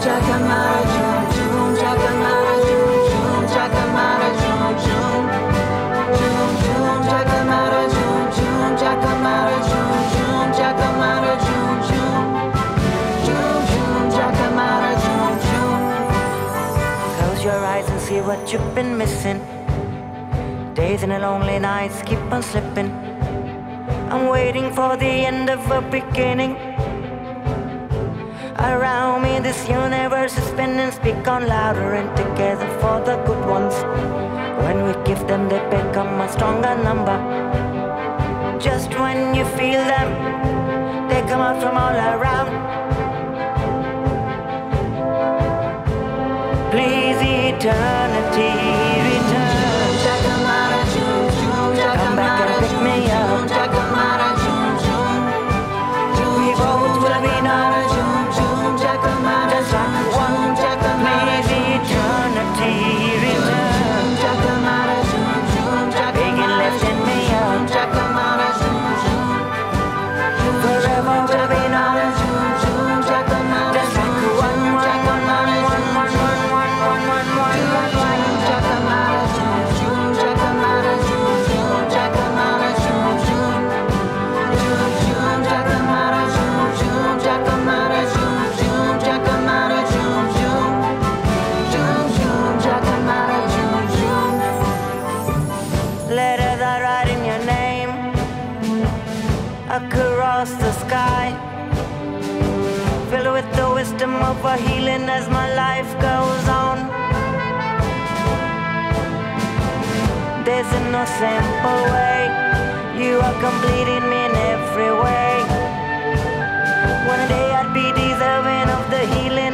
Jacamar de what you've been missing. Days and lonely nights keep on slipping. I'm waiting for the end of a beginning. Around me, this universe is spinning. Speak on louder and together for the good ones. When we give them, they become a stronger number. Just when you feel them, they come out from all around. Eternity, Letters I write in your name across the sky. Filled with the wisdom of a healing as my life goes on. There's no simple way. You are completing me in every way. One day I'd be deserving of the healing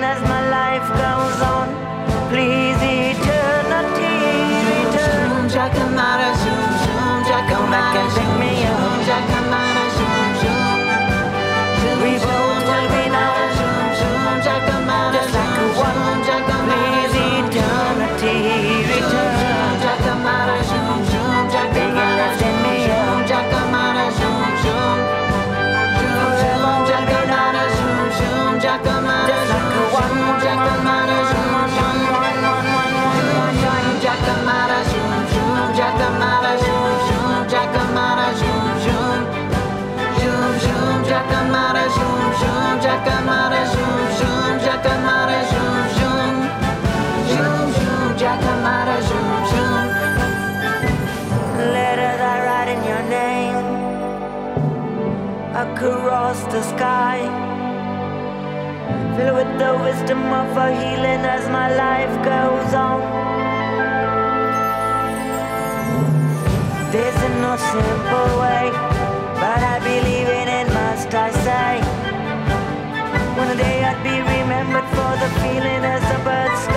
Letters I write in your name across the sky. Filled with the wisdom of a healing as my life goes on. There's no simple way, feeling as the birds.